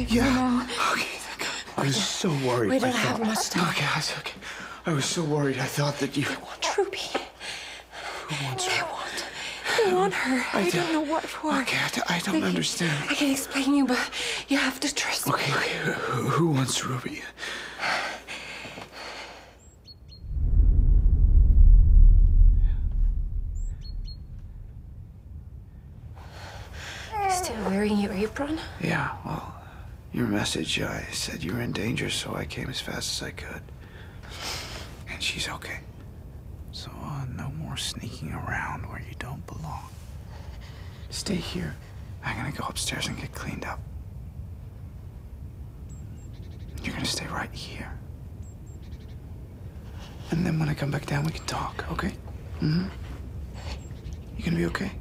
okay for Yeah. now. Okay, thank God. I was so worried. We I don't have thought- much time. Okay, I was okay. I was so worried. I thought that you. Ruby. Who wants They her? want. They want her. I, I don't know what for. Okay, I, don't- I don't I can- understand. I can explain you, but you have to trust me. Okay, okay. Who, who wants Ruby? You still wearing your apron? Yeah, well, your message, I said you were in danger, so I came as fast as I could. And she's okay. So, uh, no more sneaking around where you don't belong. Stay here. I'm gonna go upstairs and get cleaned up. You're gonna stay right here. And then when I come back down, we can talk, okay? Mm-hmm. You gonna be okay?